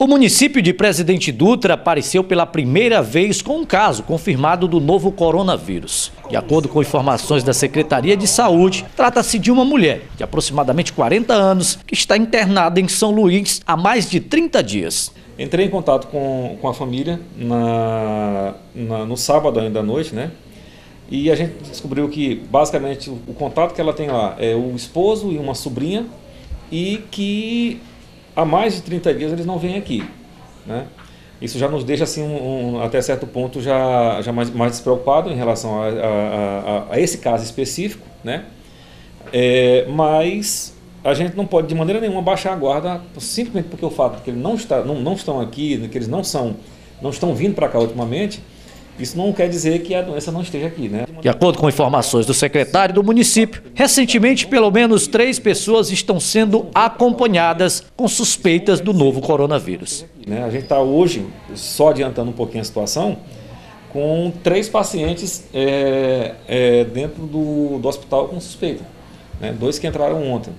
O município de Presidente Dutra apareceu pela primeira vez com um caso confirmado do novo coronavírus. De acordo com informações da Secretaria de Saúde, trata-se de uma mulher de aproximadamente 40 anos que está internada em São Luís há mais de 30 dias. Entrei em contato com, com a família na, na, no sábado ainda à noite, né? E a gente descobriu que basicamente o, o contato que ela tem lá é o esposo e uma sobrinha e que há mais de 30 dias eles não vêm aqui. Né? Isso já nos deixa assim um, um, até certo ponto já, já mais, mais despreocupado em relação a, a, a, a esse caso específico, né? É, mas a gente não pode de maneira nenhuma baixar a guarda simplesmente porque o fato de que eles não, está, não, não estão aqui, que eles não são, não estão vindo para cá ultimamente, isso não quer dizer que a doença não esteja aqui, né? De acordo com informações do secretário do município, recentemente pelo menos três pessoas estão sendo acompanhadas com suspeitas do novo coronavírus. Né, a gente está hoje, só adiantando um pouquinho a situação, com três pacientes é, é, dentro do, do hospital com suspeita. Né? Dois que entraram ontem.